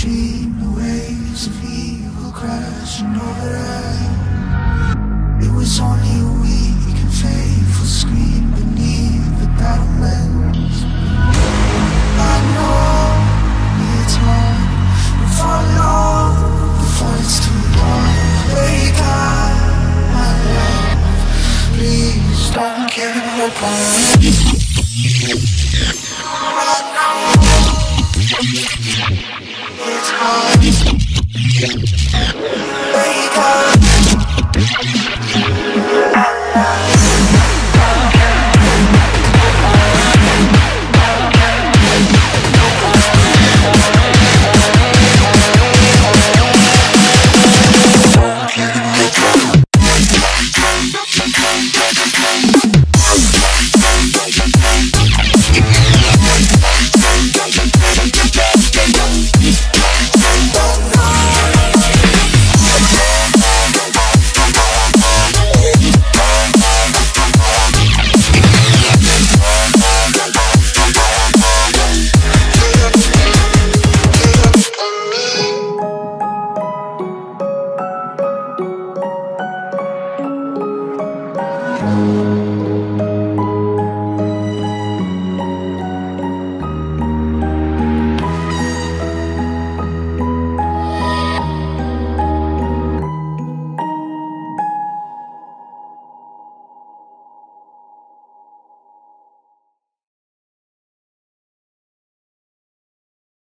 dream the waves of evil crashing over us. It was only a weak and faithful scream beneath the battlements. I know it's hard, but follow the fights to love. Wake up, my love. Please don't give up on me. party.